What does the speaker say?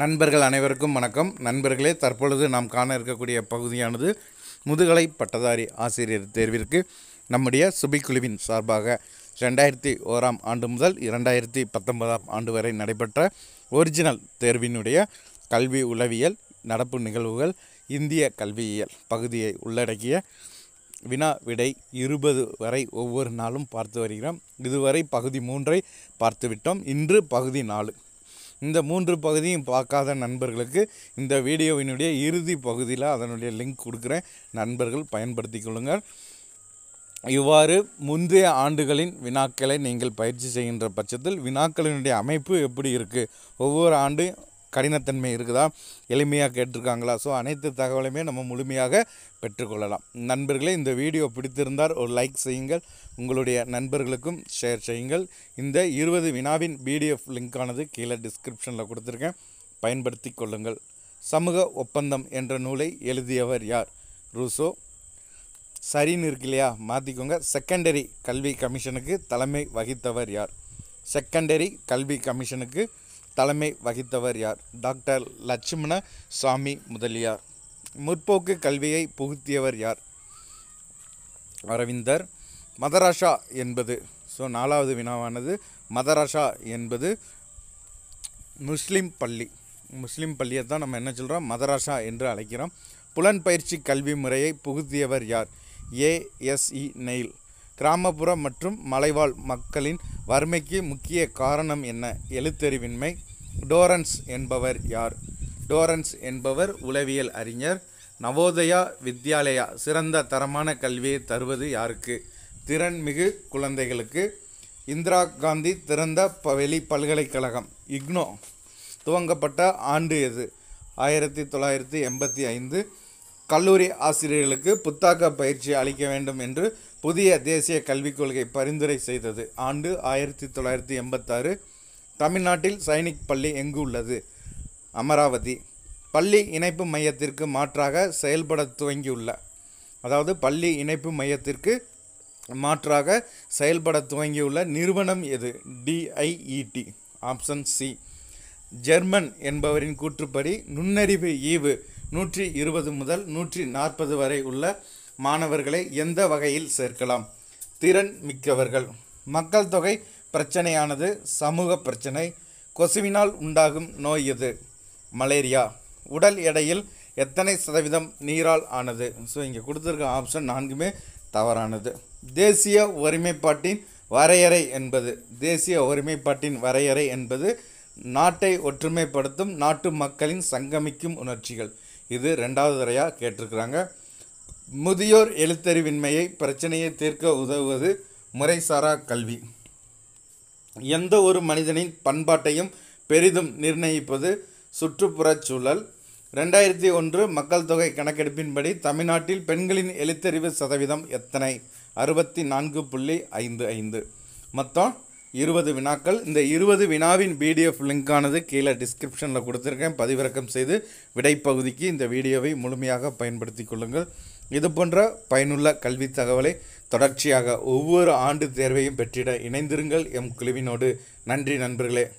நண்பர்கள் அனைவருக்கும் வணக்கம். நண்பர்களே தற்பொழுது நாம் காண இருக்கக்கூடிய பகுதியானது முதுகலை பட்டதாரி ஆசிரியர் தேர்விற்கு நம்முடைய சுபிக்குழுவின் சார்பாக ரெண்டாயிரத்தி ஓராம் ஆண்டு முதல் இரண்டாயிரத்தி பத்தொன்பதாம் ஆண்டு வரை நடைபெற்ற ஒரிஜினல் தேர்வினுடைய கல்வி உளவியல் நடப்பு நிகழ்வுகள் இந்திய கல்வியியல் பகுதியை உள்ளடக்கிய வினா விடை இருபது வரை ஒவ்வொரு நாளும் பார்த்து வருகிறோம். இதுவரை பகுதி மூன்றை பார்த்துவிட்டோம். இன்று பகுதி நாலு. இந்த மூன்று பகுதியும் பார்க்காத நண்பர்களுக்கு இந்த வீடியோவினுடைய இறுதி பகுதியில் அதனுடைய லிங்க் கொடுக்குறேன். நண்பர்கள் பயன்படுத்தி கொள்ளுங்கள். இவ்வாறு முந்தைய ஆண்டுகளின் வினாக்களை நீங்கள் பயிற்சி செய்கின்ற பட்சத்தில் வினாக்களினுடைய அமைப்பு எப்படி இருக்குது ஒவ்வொரு ஆண்டு கடினத்தன்மை இருக்குதா? எளிமையாக கேட்டிருக்காங்களா? ஸோ அனைத்து தகவலையுமே நம்ம முழுமையாக பெற்றுக்கொள்ளலாம். நண்பர்களே இந்த வீடியோ பிடித்திருந்தால் ஒரு லைக் செய்யுங்கள். உங்களுடைய நண்பர்களுக்கும் ஷேர் செய்யுங்கள். இந்த இருபது வினாவின் பிடிஎஃப் லிங்கானது கீழே டிஸ்கிரிப்ஷனில் கொடுத்துருக்கேன். பயன்படுத்தி கொள்ளுங்கள். சமூக ஒப்பந்தம் என்ற நூலை எழுதியவர் யார்? ரூசோ சரின்னு இருக்கு இல்லையா? மாற்றிக்கோங்க செகண்டரி கல்வி கமிஷனுக்கு தலைமை வகித்தவர் யார்? செகண்டரி கல்வி கமிஷனுக்கு தலைமை வகித்தவர் யார்? டாக்டர் லட்சுமண சுவாமி முதலியார். முற்போக்கு கல்வியை புகுத்தியவர் யார்? அரவிந்தர். மதராஷா என்பது ஸோ நாலாவது வினாவானது மதராஷா என்பது முஸ்லீம் பள்ளி. முஸ்லீம் பள்ளியை தான் நம்ம என்ன சொல்கிறோம் மதராஷா என்று அழைக்கிறோம். புலன்பயிற்சி கல்வி முறையை புகுத்தியவர் யார்? A S Neill. கிராமப்புற மற்றும் மலைவாழ் மக்களின் வறுமைக்கு முக்கிய காரணம் என்ன? எழுத்தறிவின்மை டோரன்ஸ் என்பவர் யார்? டோரன்ஸ் என்பவர் உளவியல் அறிஞர். நவோதயா வித்யாலயா சிறந்த தரமான கல்வியை தருவது யாருக்கு? திறன்மிகு குழந்தைகளுக்கு. இந்திரா காந்தி திறந்த ப வெளி பல்கலைக்கழகம் இக்னோ. துவங்கப்பட்ட ஆண்டு எது? ஆயிரத்தி தொள்ளாயிரத்தி எண்பத்தி ஐந்து. கல்லூரி ஆசிரியர்களுக்கு புத்தாக்க பயிற்சி அளிக்க வேண்டும் என்று புதிய தேசிய கல்விக் கொள்கை பரிந்துரை செய்தது. ஆண்டு ஆயிரத்தி தொள்ளாயிரத்தி எண்பத்தாறு. தமிழ்நாட்டில் சைனிக் பள்ளி எங்கு உள்ளது? அமராவதி. பள்ளி இணைப்பு மையத்திற்கு மாற்றாக செயல்பட துவங்கியுள்ள அதாவது பள்ளி இணைப்பு மையத்திற்கு மாற்றாக செயல்பட துவங்கியுள்ள நிறுவனம் எது? DIET option C. ஜெர்மன் என்பவரின் கூற்றுப்படி நுண்ணறிவு ஈவு நூற்றி இருபது முதல் நூற்றி நாற்பது வரை உள்ள மாணவர்களை எந்த வகையில் சேர்க்கலாம்? திறன் மிக்கவர்கள். மக்கள் தொகை பிரச்சனையானது சமூக பிரச்சனை. கொசுவினால் உண்டாகும் நோய் எது? மலேரியா. உடல் எடையில் எத்தனை சதவீதம் நீரால் ஆனது? ஸோ இங்கே கொடுத்துருக்க ஆப்ஷன் நான்குமே தவறானது. தேசிய ஒருமைப்பாட்டின் வரையறை என்பது. தேசிய ஒருமைப்பாட்டின் வரையறை என்பது நாட்டை ஒற்றுமைப்படுத்தும் நாட்டு மக்களின் சங்கமிக்கும் உணர்ச்சிகள். இது ரெண்டாவது தரையாக கேட்டிருக்கிறாங்க. முதியோர் எழுத்தறிவின்மையை பிரச்சனையை தீர்க்க உதவுவது முறைசாரா கல்வி. எந்த ஒரு மனிதனின் பண்பாட்டையும் பெரிதும் நிர்ணயிப்பது சுற்றுப்புறச் சூழல். ரெண்டாயிரத்தி ஒன்று மக்கள் தொகை கணக்கெடுப்பின்படி தமிழ்நாட்டில் பெண்களின் எழுத்தறிவு சதவீதம் எத்தனை? அறுபத்தி நான்கு புள்ளி ஐந்து ஐந்து. மொத்தம் இருபது வினாக்கள். இந்த இருபது வினாவின் பிடிஎஃப் லிங்கானது கீழே டிஸ்கிரிப்ஷனில் கொடுத்துருக்கேன். பதிவிறக்கம் செய்து விடைப்பகுதிக்கு இந்த வீடியோவை முழுமையாக பயன்படுத்தி கொள்ளுங்கள். இது போன்ற பயனுள்ள கல்வி தகவலை தொடர்ச்சியாக ஒவ்வொரு ஆண்டு தேர்வையும் பெற்றிட இணைந்திருங்கள் எம் குழுவினோடு. நன்றி நண்பர்களே.